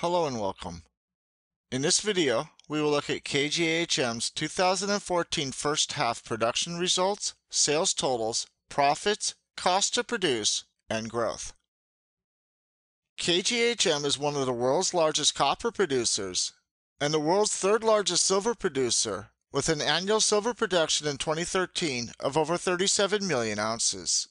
Hello and welcome. In this video, we will look at KGHM's 2014 first half production results, sales totals, profits, cost to produce, and growth. KGHM is one of the world's largest copper producers and the world's third largest silver producer with an annual silver production in 2013 of over 37 million ounces.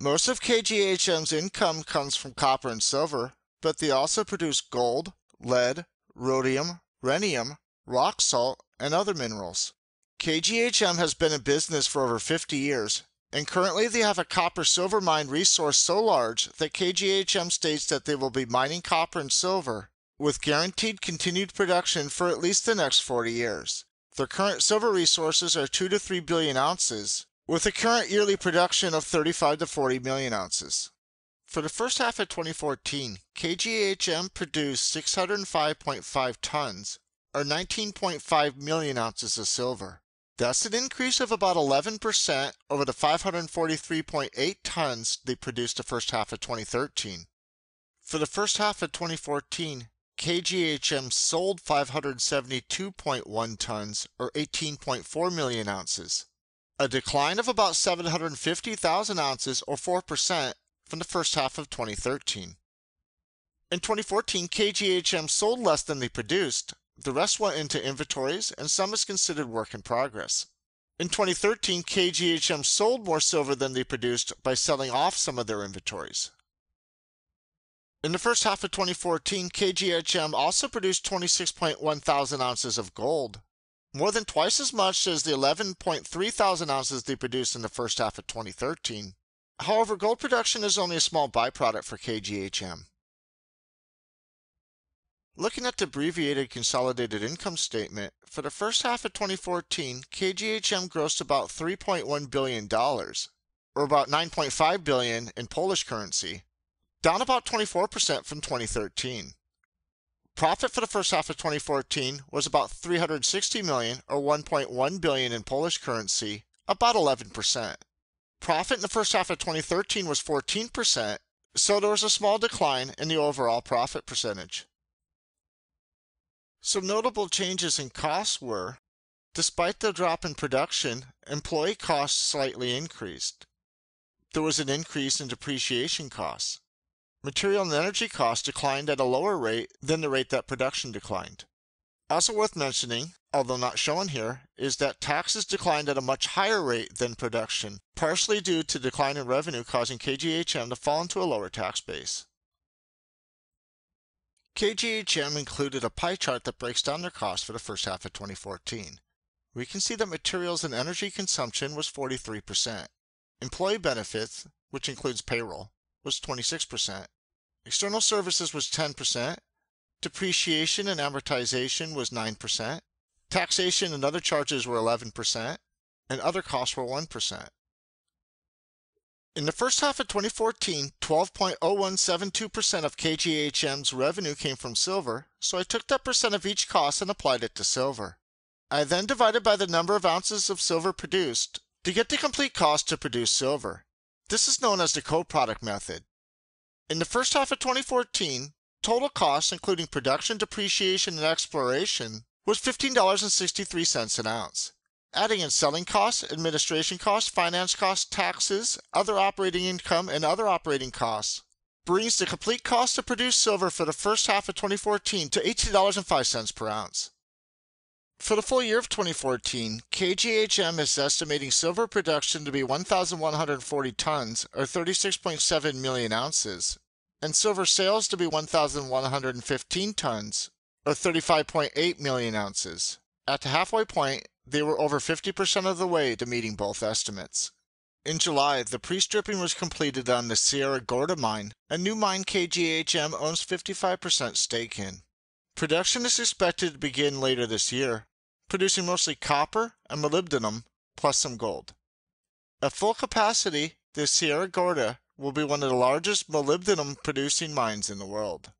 Most of KGHM's income comes from copper and silver, but they also produce gold, lead, rhodium, rhenium, rock salt, and other minerals. KGHM has been in business for over 50 years, and currently they have a copper silver mine resource so large that KGHM states that they will be mining copper and silver with guaranteed continued production for at least the next 40 years. Their current silver resources are 2 to 3 billion ounces, with a current yearly production of 35 to 40 million ounces. For the first half of 2014, KGHM produced 605.5 tons, or 19.5 million ounces of silver. That's an increase of about 11% over the 543.8 tons they produced the first half of 2013. For the first half of 2014, KGHM sold 572.1 tons, or 18.4 million ounces, a decline of about 750,000 ounces, or 4%, from the first half of 2013. In 2014, KGHM sold less than they produced. The rest went into inventories, and some is considered work in progress. In 2013, KGHM sold more silver than they produced by selling off some of their inventories. In the first half of 2014, KGHM also produced 26.1 thousand ounces of gold, more than twice as much as the 11.3 thousand ounces they produced in the first half of 2013. However, gold production is only a small byproduct for KGHM. Looking at the abbreviated consolidated income statement, for the first half of 2014, KGHM grossed about $3.1 billion, or about 9.5 billion in Polish currency, down about 24% from 2013. Profit for the first half of 2014 was about 360 million or 1.1 billion in Polish currency, about 11%. Profit in the first half of 2013 was 14%, so there was a small decline in the overall profit percentage. Some notable changes in costs were despite the drop in production, employee costs slightly increased. There was an increase in depreciation costs. Material and energy costs declined at a lower rate than the rate that production declined. Also worth mentioning, although not shown here, is that taxes declined at a much higher rate than production, partially due to decline in revenue causing KGHM to fall into a lower tax base. KGHM included a pie chart that breaks down their costs for the first half of 2014. We can see that materials and energy consumption was 43%. Employee benefits, which includes payroll, was 26%. External services was 10%. Depreciation and amortization was 9%. Taxation and other charges were 11%, and other costs were 1%. In the first half of 2014, 12.0172% of KGHM's revenue came from silver, so I took that percent of each cost and applied it to silver. I then divided by the number of ounces of silver produced to get the complete cost to produce silver. This is known as the co-product method. In the first half of 2014, total costs including production, depreciation, and exploration was $15.63 an ounce. Adding in selling costs, administration costs, finance costs, taxes, other operating income, and other operating costs brings the complete cost to produce silver for the first half of 2014 to $18.05 per ounce. For the full year of 2014, KGHM is estimating silver production to be 1,140 tons, or 36.7 million ounces, and silver sales to be 1,115 tons, or 35.8 million ounces. At the halfway point, they were over 50% of the way to meeting both estimates. In July, the pre-stripping was completed on the Sierra Gorda mine, a new mine KGHM owns 55% stake in. Production is expected to begin later this year, producing mostly copper and molybdenum, plus some gold. At full capacity, the Sierra Gorda will be one of the largest molybdenum producing mines in the world.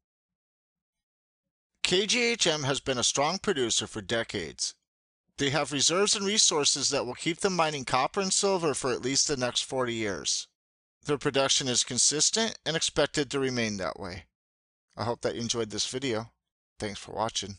KGHM has been a strong producer for decades. They have reserves and resources that will keep them mining copper and silver for at least the next 40 years. Their production is consistent and expected to remain that way. I hope that you enjoyed this video. Thanks for watching.